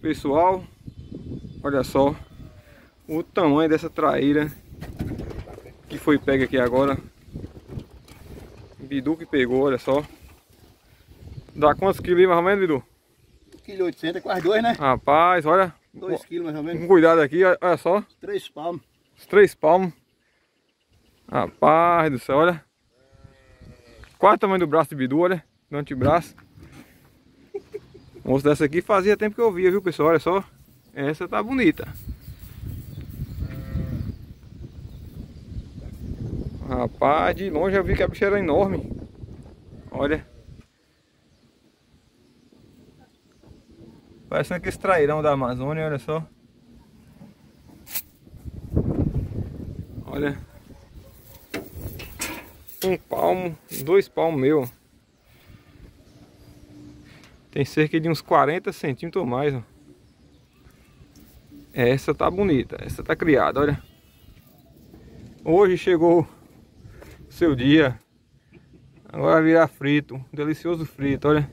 Pessoal, olha só o tamanho dessa traíra que foi pega aqui agora. Bidu que pegou, olha só. Dá quantos quilos mais ou menos, Bidu? 1,8 kg, quase dois, né? Rapaz, olha. 2 quilos mais ou menos. Com cuidado aqui, olha só. Três palmos. Os três palmos. Rapaz do céu, olha. Qual o tamanho do braço de Bidu, olha. Do antebraço. Moço dessa aqui fazia tempo que eu via, viu pessoal? Olha só. Essa tá bonita. Rapaz, de longe eu vi que a bicha era enorme. Olha. Parecendo que trairão da Amazônia, olha só. Olha. Um palmo, dois palmos meu. Tem cerca de uns 40 centímetros ou mais, ó. Essa tá bonita, essa tá criada, olha. Hoje chegou o seu dia. Agora virar frito, um delicioso frito, olha.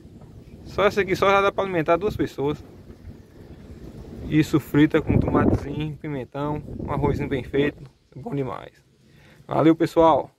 Só essa aqui só já dá para alimentar duas pessoas. Isso frita com tomatezinho, pimentão, um arrozinho bem feito, bom demais. Valeu pessoal!